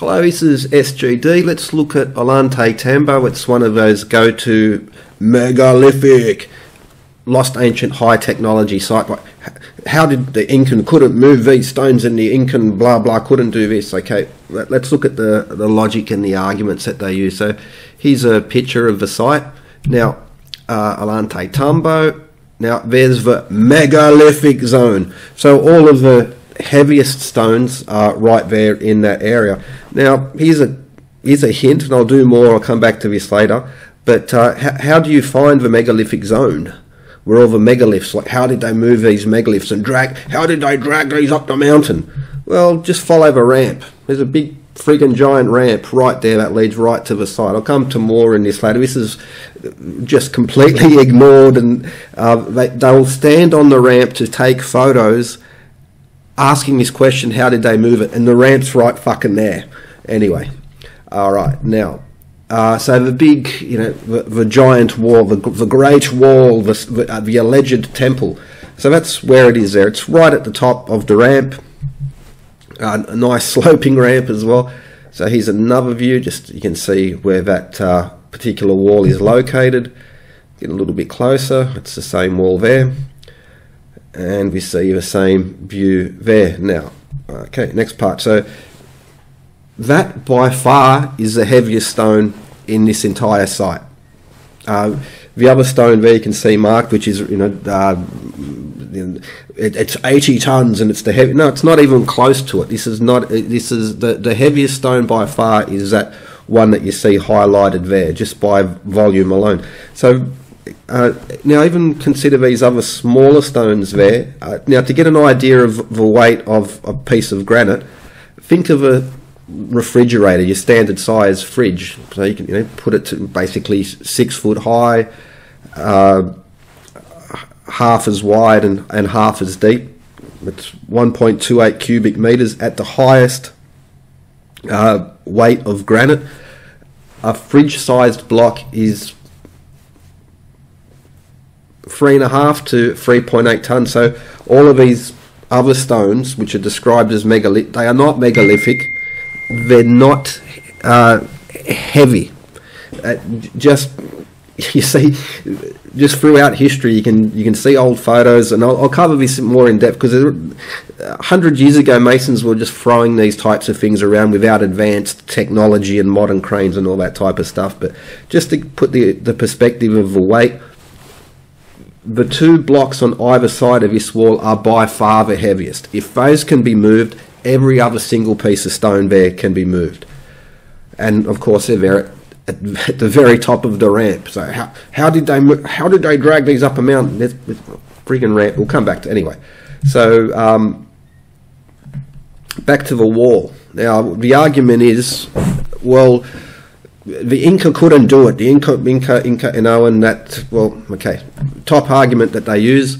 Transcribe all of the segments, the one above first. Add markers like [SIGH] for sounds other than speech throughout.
Hello, this is SGD. Let's look at Ollantaytambo. It's one of those go-to megalithic, lost ancient high technology site. How did the Incan couldn't move these stones and the Incan blah blah couldn't do this? Okay, let, us look at the, the logic and the arguments that they use. So here's a picture of the site. Now, uh, Tambo. Now, there's the megalithic zone. So all of the heaviest stones are right there in that area. Now, here's a here's a hint, and I'll do more. I'll come back to this later. But uh, how, do you find the megalithic zone? Where all the megaliths, like how did they move these megaliths and drag? How did they drag these up the mountain? Well, just follow the ramp. There's a big freaking giant ramp right there that leads right to the site. I'll come to more in this later. This is just completely [LAUGHS] ignored, and uh, they, they'll stand on the ramp to take photos asking this question, how did they move it? And the ramp's right fucking there. Anyway, all right, now. Uh, so the big, you know, the, the giant wall, the, the great wall, the, the, uh, the, alleged temple. So that's where it is there. It's right at the top of the ramp. Uh, a nice [LAUGHS] sloping ramp as well. So here's another view. Just you can see where that uh, particular wall is located. Get a little bit closer. It's the same wall there and we see the same view there now. Okay, next part. So that by far is the heaviest stone in this entire site. Uh, the other stone there you can see marked, which is you know uh, it, it's 80 tons and it's the heavy. No, it's not even close to it. This is not. This is the the heaviest stone by far is that one that you see highlighted there, just by volume alone. So uh, now, even consider these other smaller stones there. Uh, now, to get an idea of the weight of a piece of granite, think of a refrigerator, your standard size fridge. So you can you know, put it to basically six foot high, uh, half as wide, and, and half as deep. It's 1.28 cubic meters at the highest uh, weight of granite. A fridge sized block is three and a half to 3.8 tons. So all of these other stones, which are described as megalithic, they are not megalithic. They're not uh, heavy. Uh, just [LAUGHS] you see, just throughout history, you can you can see old photos, and I'll, I'll cover this more in depth because hundred years ago, masons were just throwing these types of things around without advanced technology and modern cranes and all that type of stuff. But just to put the the perspective of the weight the two blocks on either side of this wall are by far the heaviest. If those can be moved, every other single piece of stone there can be moved. And of course, they're there at, the very top of the ramp. So how, how did they how did they drag these up a mountain? There's, freaking ramp. We'll come back to anyway. So um, back to the wall. Now the argument is, well the Inca couldn't do it. The Inca, Inca, Inca, and that, well, okay, top argument that they use,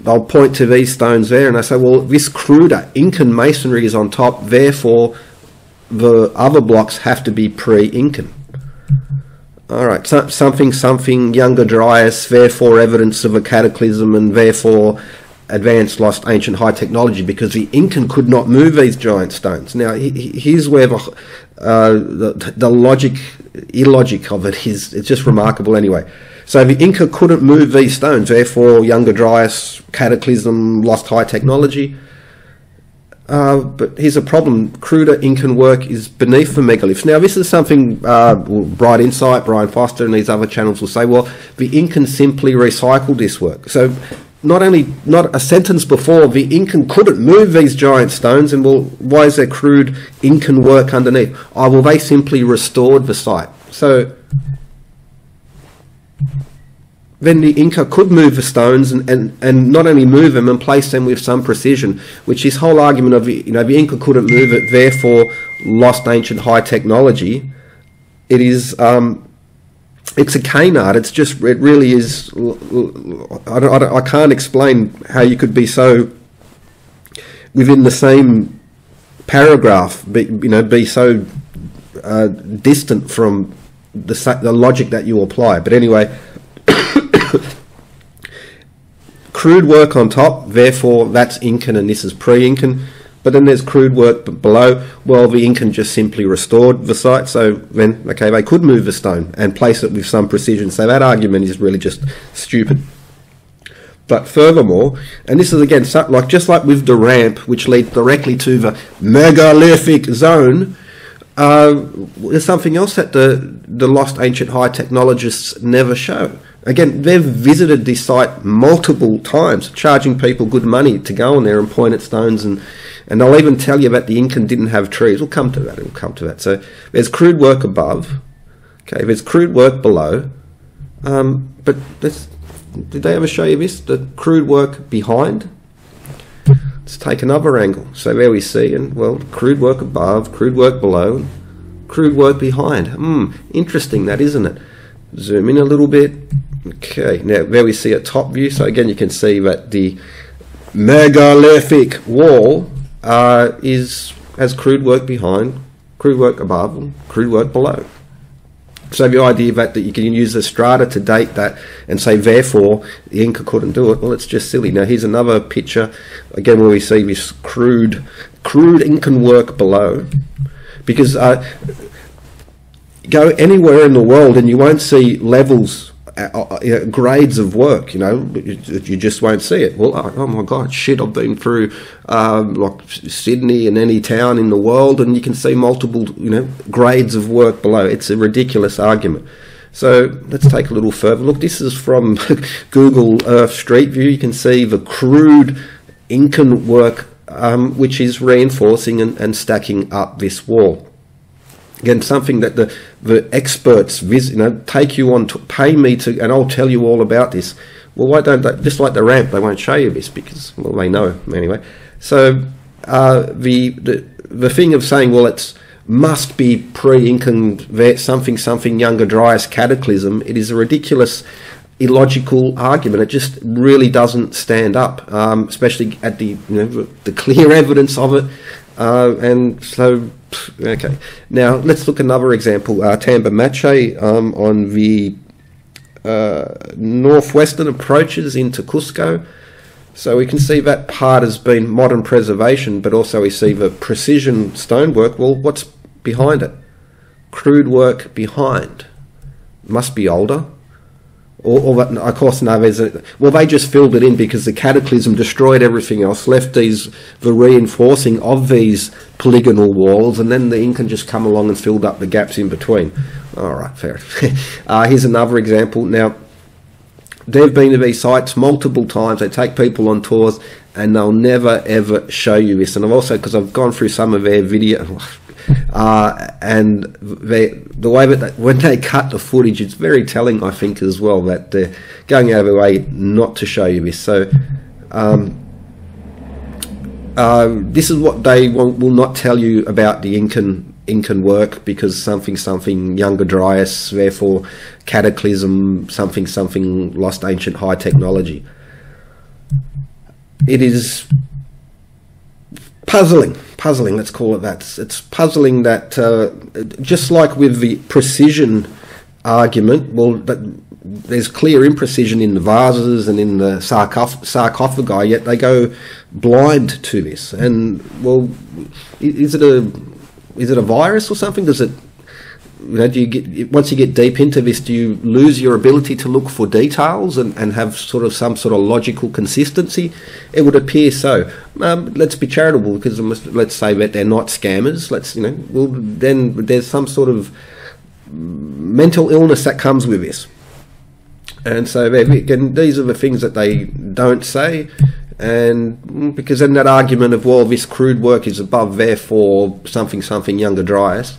they'll point to these stones there and they say, well, this cruder Incan masonry is on top, therefore the other blocks have to be pre-Incan. All right, so, something, something, Younger Dryas, therefore evidence of a cataclysm and therefore advanced, lost, ancient, high technology because the Incan could not move these giant stones. Now, here's where the, uh, the, the logic, illogic of it is it's just remarkable anyway. So the Inca couldn't move these stones, therefore Younger Dryas, Cataclysm, lost high technology. Uh, but here's a problem: cruder Incan work is beneath the megaliths. Now, this is something uh, Bright Insight, Brien Foerster, and these other channels will say. Well, the Incan simply recycled this work. So not only not a sentence before the Incan couldn't move these giant stones, and well, why is there crude Incan work underneath? Oh, well, they simply restored the site. So then the Inca could move the stones and, and, and not only move them and place them with some precision, which this whole argument of you know the Inca couldn't move it, therefore lost ancient high technology. It is um, it's a cane art. It's just it really is. I, don't, I, don't, I can't explain how you could be so within the same paragraph, be, you know, be so uh, distant from the the logic that you apply. But anyway, [COUGHS] crude work on top. Therefore, that's Incan and this is pre-Incan. But then there's crude work below. Well, the Incan just simply restored the site, so then, okay, they could move the stone and place it with some precision. So that argument is really just stupid. But furthermore, and this is again like just like with the ramp, which leads directly to the megalithic zone, uh, there's something else that the the lost ancient high technologists never show. Again, they've visited this site multiple times, charging people good money to go on there and point at stones, and and they'll even tell you that the Incan didn't have trees. We'll come to that. We'll come to that. So there's crude work above. Okay, there's crude work below. Um, but did they ever show you this? The crude work behind? Let's take another angle. So there we see, and well, crude work above, crude work below, crude work behind. Hmm, interesting that, isn't it? Zoom in a little bit. Okay, now there we see a top view. So again, you can see that the megalithic wall uh, is has crude work behind, crude work above, and crude work below. So the idea that, that you can use the strata to date that and say therefore the Inca couldn't do it, well, it's just silly. Now here's another picture again where we see this crude, crude Incan work below, because uh, go anywhere in the world and you won't see levels. Uh, uh, grades of work, you know, you, you, just won't see it. Well, oh, my God, shit! I've been through um, like Sydney and any town in the world, and you can see multiple, you know, grades of work below. It's a ridiculous argument. So let's take a little further look. This is from [LAUGHS] Google Earth Street View. You can see the crude Incan work, um, which is reinforcing and, and stacking up this wall again something that the the experts visit, you know take you on to pay me to and I'll tell you all about this. Well why don't they just like the ramp they won't show you this because well they know anyway. So uh, the, the the thing of saying well it's must be pre-Incan something something younger Dryas cataclysm it is a ridiculous illogical argument. It just really doesn't stand up um, especially at the you know the clear [LAUGHS] evidence of it. Uh, and so Okay. Now let's look another example. Uh, Tambomachay um, on the uh, northwestern approaches into Cusco. So we can see that part has been modern preservation, but also we see the precision stonework. Well, what's behind it? Crude work behind. Must be older. Or, of course, no, there's well, they just filled it in because the cataclysm destroyed everything else, left these, the reinforcing of these polygonal walls, and then the Incan just come along and filled up the gaps in between. All right, fair. [LAUGHS] uh, here's another example. Now, they've been to these sites multiple times. They take people on tours, and they'll never ever show you this. And I've also because I've gone through some of their video. [LAUGHS] Uh, and they, the way that when they cut the footage, it's very telling, I think, as well that they're going out of their way not to show you this. So, um, uh, this is what they will, will, not tell you about the Incan Incan work because something something younger Dryas, therefore cataclysm, something something lost ancient high technology. It is puzzling, puzzling. Let's call it that. It's puzzling that uh, just like with the precision argument, well, that there's clear imprecision in the vases and in the sarcoph- sarcophagi, yet they go blind to this. And well, is it a is it a virus or something? Does it you know, do you get once you get deep into this, do you lose your ability to look for details and, and have sort of some sort of logical consistency? It would appear so. Um, let's be charitable because let's say that they're not scammers. Let's you know, well then there's some sort of mental illness that comes with this, and so again, these are the things that they don't say. And because in that argument of well, this crude work is above, therefore something something younger Dryas.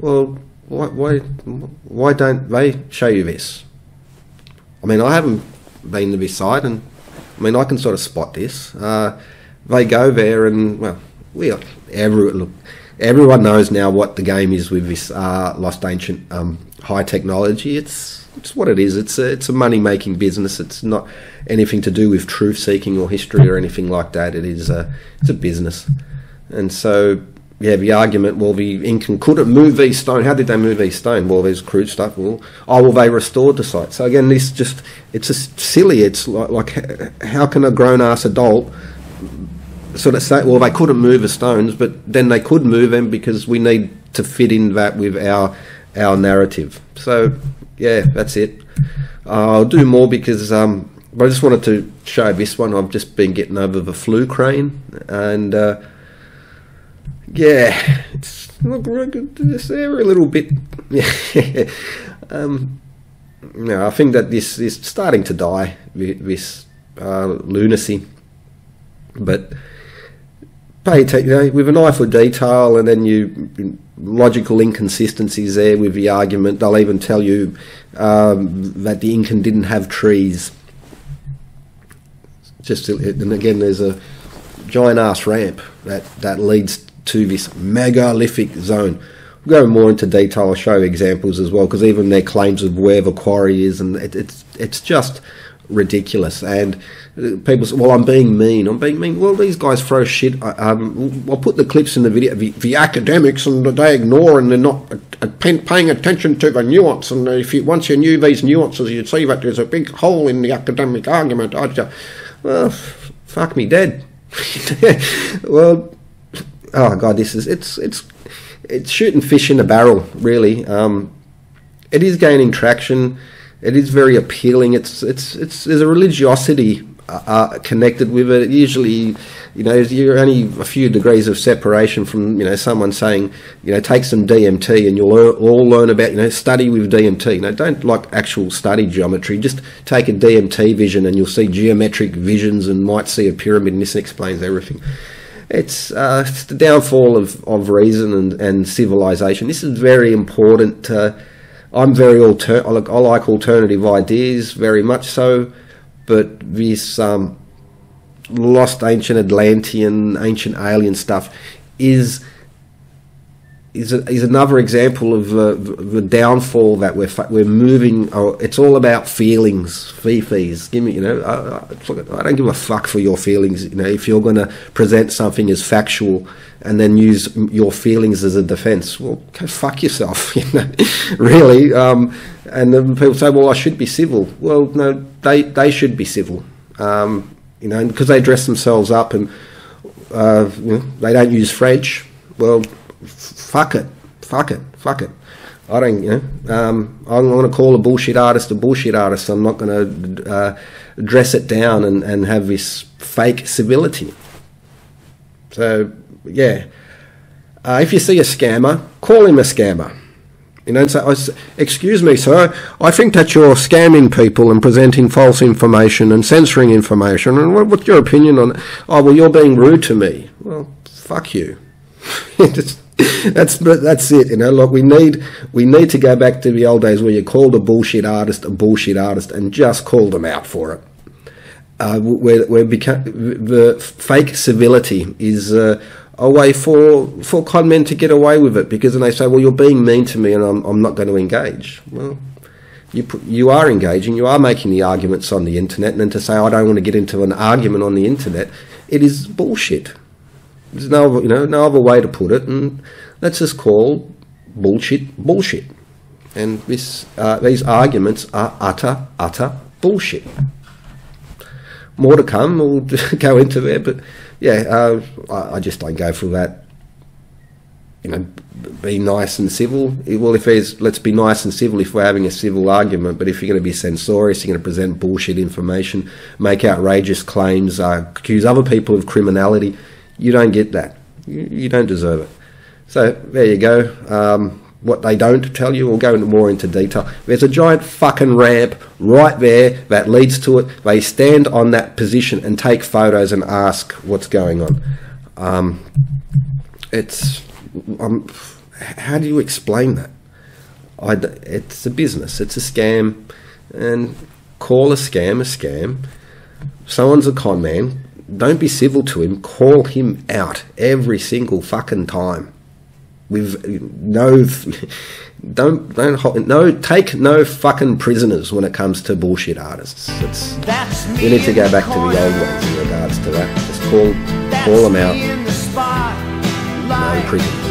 Well, why, why, why don't they show you this? I mean, I haven't been to this site, and I mean, I can sort of spot this. Uh, they go there, and well, we are, every, look, everyone knows now what the game is with this uh, lost ancient um, high technology. It's it's what it is. It's a, it's a money making business. It's not anything to do with truth seeking or history or anything like that. It is a it's a business, and so yeah, the argument, well, the Incan couldn't move these stone. How did they move these stone? Well, there's crude stuff. Well, oh, well, they restored the site. So again, this just, it's just silly. It's like, like how can a grown ass adult sort of say, well, they couldn't move the stones, but then they could move them because we need to fit in that with our our narrative. So, yeah, that's it. I'll do more because um, I just wanted to show this one. I've just been getting over the flu crane, and uh, yeah, it's look there a little bit. [LAUGHS] Um, no, I think that this is starting to die. This uh, lunacy, but pay you know, with an eye for detail, and then you logical inconsistencies there with the argument. They'll even tell you um, that the Incan didn't have trees. Just and again, there's a giant ass ramp that that leads to this megalithic zone. We'll go more into detail. I'll show examples as well because even their claims of where the quarry is, and it, it's it's just ridiculous. And uh, people say, "Well, I'm being mean. I'm being mean." Well, these guys throw shit. Um, I'll put the clips in the video. The, the academics and they ignore and they're not paying attention to the nuance. And if you once you knew these nuances, you'd see that there's a big hole in the academic argument. I'd just, well, fuck me dead. [LAUGHS] well, oh god, this is it's it's it's shooting fish in a barrel, really. Um, it is gaining traction it is very appealing. It's it's it's there's a religiosity uh, uh, connected with it. Usually, you know, you're only a few degrees of separation from you know someone saying you know take some DMT and you'll all learn about you know study with DMT. You know, don't like actual study geometry. Just take a DMT vision and you'll see geometric visions and might see a pyramid. And this explains everything. It's, uh, the downfall of, of reason and, and civilization. This is very important. I'm very alter. I like, I like alternative ideas very much so, but this um, lost ancient Atlantean, ancient alien stuff is is a, is another example of uh, the downfall that we're we're moving. Oh, it's all about feelings, fifis. Give me, you know, I, I, don't give a fuck for your feelings. You know, if you're going to present something as factual and then use your feelings as a defence, well, go fuck yourself. [LAUGHS] You know, really. Um, and then people say, well, I should be civil. Well, no, they they should be civil. Um, you know, because they dress themselves up and uh, you know, they don't use French. Well fuck it, fuck it, fuck it. I don't, you know, um, I'm going to call a bullshit artist a bullshit artist. I'm not going to uh, dress it down and, and have this fake civility. So, yeah. Uh, if you see a scammer, call him a scammer. You know, say, excuse me, sir, I think that you're scamming people and presenting false information and censoring information. And what's your opinion on it? Oh, well, you're being rude to me. Well, fuck you. [LAUGHS] that's that's it. You know, like we need we need to go back to the old days where you called a bullshit artist a bullshit artist and just called them out for it. Uh, where where beca- the fake civility is uh, a way for for con men to get away with it because then they say, well, you're being mean to me and I'm I'm not going to engage. Well. You, you are engaging, you are making the arguments on the internet, and then to say, I don't want to get into an argument on the internet, it is bullshit. There's no, you know, no other way to put it, and let's just call bullshit bullshit. And this, uh, these arguments are utter, utter bullshit. More to come. We'll [LAUGHS] go into there, but yeah, uh, I, I, just don't go for that. You know, be nice and civil. Well, if there's, let's be nice and civil if we're having a civil argument. But if you're going to be censorious, you're going to present bullshit information, make outrageous claims, uh, accuse other people of criminality you don't get that. You, you don't deserve it. So there you go. Um, what they don't tell you, we'll go into more into detail. There's a giant fucking ramp right there that leads to it. They stand on that position and take photos and ask what's going on. Um, it's um, how do you explain that? I, it's a business. It's a scam, and call a scam a scam. Someone's a con man don't be civil to him. Call him out every single fucking time. With no, don't don't no take no fucking prisoners when it comes to bullshit artists. It's we need to go back to the old ways in regards to that. Just call call them out. No prisoners.